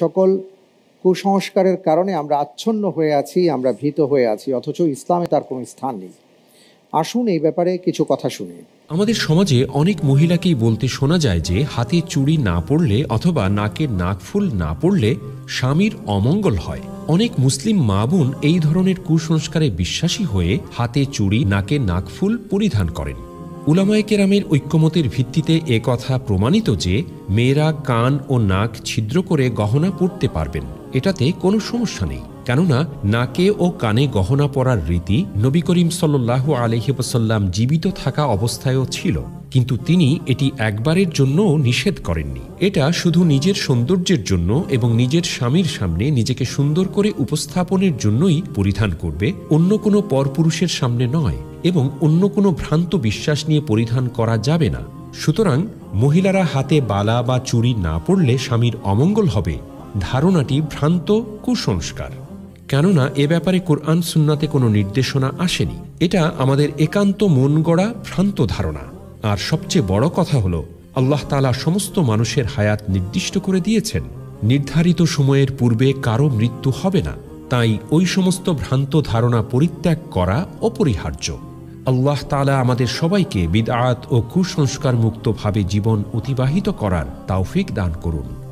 সকল কুসংস্কারের কারণে আমরা আচ্ছন্ন হয়ে আছি, আমরা ভীত হয়ে আছি, অথচ ইসলামে তার কোনো স্থান নেই। আসুন এই ব্যাপারে কিছু কথা শুনি। আমাদের সমাজে অনেক মহিলাকেই বলতে শোনা যায় যে, হাতে চুড়ি না পড়লে অথবা নাকের নাকফুল না পড়লে স্বামীর অমঙ্গল হয়। অনেক মুসলিম মা বোন এই ধরনের কুসংস্কারে বিশ্বাসী হয়ে হাতে চুড়ি, নাকে নাকফুল পরিধান করেন। উলামায়ে কেরামের ঐক্যমতের ভিত্তিতে এ কথা প্রমাণিত যে মেয়েরা কান ও নাক ছিদ্র করে গহনা পরতে পারবেন। এটাতে কোনো সমস্যা নেই। কেননা নাকে ও কানে গহনা পরার রীতি নবী করিম সাল্লাহ আলহিবসাল্লাম জীবিত থাকা অবস্থায়ও ছিল। কিন্তু তিনি এটি একবারের জন্য নিষেধ করেননি। এটা শুধু নিজের সৌন্দর্যের জন্য এবং নিজের স্বামীর সামনে নিজেকে সুন্দর করে উপস্থাপনের জন্যই পরিধান করবে। অন্য কোনো পরপুরুষের সামনে নয়। এবং অন্য কোনো ভ্রান্ত বিশ্বাস নিয়ে পরিধান করা যাবে না। সুতরাং মহিলারা হাতে বালা বা চুরি না পড়লে স্বামীর অমঙ্গল হবে। ধারণাটি ভ্রান্ত কুসংস্কার। কেননা এ ব্যাপারে কোরআন সুন্নাতে কোনো নির্দেশনা আসেনি। এটা আমাদের একান্ত মন গড়া ভ্রান্ত ধারণা। আর সবচেয়ে বড় কথা হল, আল্লাহ তালা সমস্ত মানুষের হায়াত নির্দিষ্ট করে দিয়েছেন। নির্ধারিত সময়ের পূর্বে কারও মৃত্যু হবে না। তাই ওই সমস্ত ভ্রান্ত ধারণা পরিত্যাগ করা অপরিহার্য। আল্লাহ তালা আমাদের সবাইকে বিদআত ও কুসংস্কার মুক্তভাবে জীবন অতিবাহিত করার তাওফিক দান করুন।